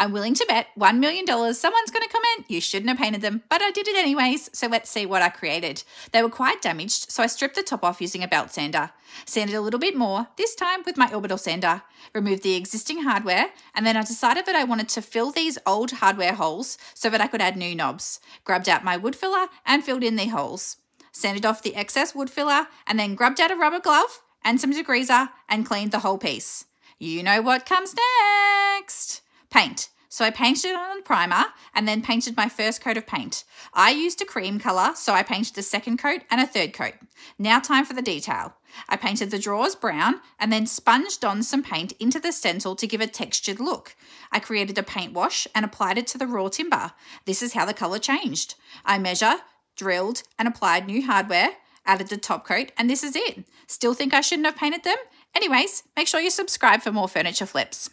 I'm willing to bet $1 million someone's going to comment, you shouldn't have painted them, but I did it anyways, so let's see what I created. They were quite damaged, so I stripped the top off using a belt sander. Sanded a little bit more, this time with my orbital sander. Removed the existing hardware, and then I decided that I wanted to fill these old hardware holes so that I could add new knobs. Grabbed out my wood filler and filled in the holes. Sanded off the excess wood filler, and then grabbed out a rubber glove and some degreaser and cleaned the whole piece. You know what comes next paint. So I painted it on primer and then painted my first coat of paint. I used a cream colour, so I painted a second coat and a third coat. Now time for the detail. I painted the drawers brown and then sponged on some paint into the stencil to give a textured look. I created a paint wash and applied it to the raw timber. This is how the colour changed. I measure, drilled and applied new hardware, added the top coat, and this is it. Still think I shouldn't have painted them? Anyways, make sure you subscribe for more furniture flips.